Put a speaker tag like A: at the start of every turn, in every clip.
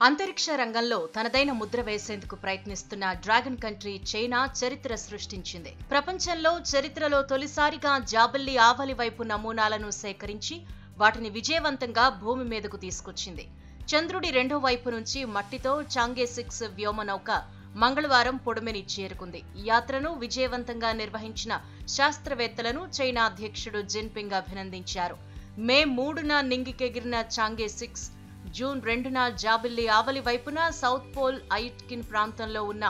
A: అంతరిక్ష రంగంలో తనదైన ముద్ర వేసేందుకు ప్రయత్నిస్తున్న డ్రాగన్ కంట్రీ చైనా చరిత్ర సృష్టించింది. ప్రపంచంలో చరిత్రలో తొలిసారిగా జాబిల్లి ఆవలి వైపు నమూనాలను సేకరించి వాటిని విజయవంతంగా భూమి మీదకు తీసుకొచ్చింది. చంద్రుడి రెండో వైపు నుంచి మట్టితో చాంగే సిక్స్ వ్యోమనౌక మంగళవారం పొడమిని చేరుకుంది. యాత్రను విజయవంతంగా నిర్వహించిన శాస్త్రవేత్తలను చైనా అధ్యక్షుడు జిన్పింగ్ అభినందించారు. మే మూడున నింగికెగిరిన చాంగే సిక్స్ జూన్ రెండున జాబిల్లి ఆవలి వైపున సౌత్ పోల్ ఐట్కిన్ ప్రాంతంలో ఉన్న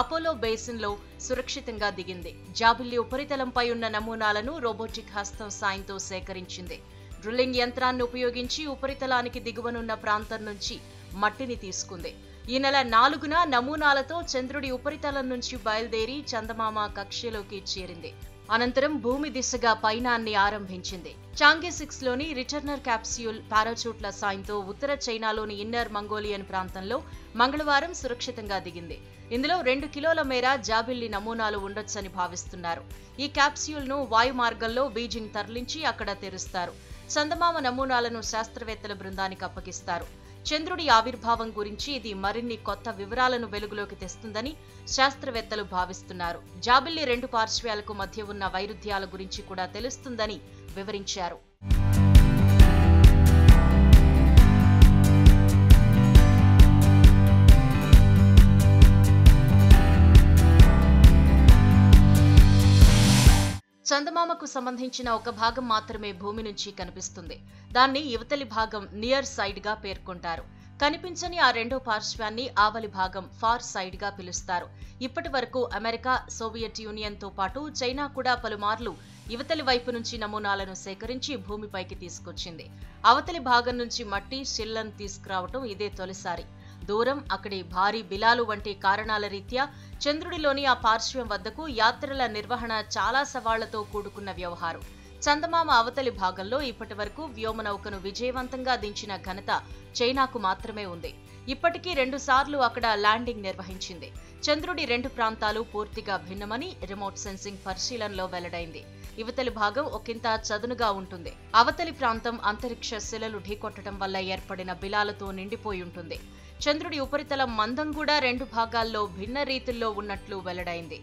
A: అపోలో బేసిన్లో సురక్షితంగా దిగింది. జాబిల్లి ఉపరితలంపై ఉన్న నమూనాలను రోబోటిక్ హస్తం సాయంతో సేకరించింది. డ్రిల్లింగ్ యంత్రాన్ని ఉపయోగించి ఉపరితలానికి దిగువనున్న ప్రాంతం నుంచి మట్టిని తీసుకుంది. ఈ నెల నాలుగున నమూనాలతో చంద్రుడి ఉపరితలం నుంచి బయలుదేరి చందమామ కక్షలోకి చేరింది. అనంతరం భూమి దిశగా పయనాన్ని ఆరంభించింది. చాంగే సిక్స్లోని రిటర్నర్ క్యాప్స్యూల్ పారాచూట్ల సాయంతో ఉత్తర చైనాలోని ఇన్నర్ మంగోలియన్ ప్రాంతంలో మంగళవారం సురక్షితంగా దిగింది. ఇందులో రెండు కిలోల మేర జాబిల్లి నమూనాలు ఉండొచ్చని భావిస్తున్నారు. ఈ క్యాప్స్యూల్ను వాయు మార్గంలో బీజింగ్ తరలించి అక్కడ తెరుస్తారు. చందమామ నమూనాలను శాస్త్రవేత్తల బృందానికి అప్పగిస్తారు. చంద్రుడి ఆవిర్భావం గురించి ఇది మరిన్ని కొత్త వివరాలను వెలుగులోకి తెస్తుందని శాస్త్రవేత్తలు భావిస్తున్నారు. జాబిల్లి రెండు పార్శ్వాలకు మధ్య ఉన్న వైరుధ్యాల గురించి కూడా తెలుస్తుందని వివరించారు. చందమామకు సంబంధించిన ఒక భాగం మాత్రమే భూమి నుంచి కనిపిస్తుంది. దాన్ని యువతలి భాగం నియర్ సైడ్గా పేర్కొంటారు. కనిపించని ఆ రెండో పార్శ్వాన్ని ఆవలి భాగం ఫార్ సైడ్గా పిలుస్తారు. ఇప్పటి వరకు అమెరికా సోవియట్ యూనియన్తో పాటు చైనా కూడా పలుమార్లు యువతలి వైపు నుంచి నమూనాలను సేకరించి భూమిపైకి తీసుకొచ్చింది. అవతలి భాగం నుంచి మట్టి శిల్లను తీసుకురావటం ఇదే తొలిసారి. దూరం అక్కడి భారీ బిలాలు వంటి కారణాల రీత్యా చంద్రుడిలోని ఆ పార్శ్వం వద్దకు యాత్రల నిర్వహణ చాలా సవాళ్ళతో కూడుకున్న వ్యవహారం. చందమామ అవతలి భాగంలో ఇప్పటి వరకు వ్యోమనౌకను విజయవంతంగా దించిన ఘనత చైనాకు మాత్రమే ఉంది. ఇప్పటికీ రెండుసార్లు అక్కడ ల్యాండింగ్ నిర్వహించింది. చంద్రుడి రెండు ప్రాంతాలు పూర్తిగా భిన్నమని రిమోట్ సెన్సింగ్ పరిశీలనలో వెల్లడైంది. ఇవతలి భాగం ఒకంత చదునుగా ఉంటుంది. అవతలి ప్రాంతం అంతరిక్ష శిలలు ఢీకొట్టడం వల్ల ఏర్పడిన బిలాలతో నిండిపోయి ఉంటుంది. చంద్రుడి ఉపరితలం మందం కూడా రెండు భాగాల్లో భిన్న రీతుల్లో ఉన్నట్లు వెల్లడైంది.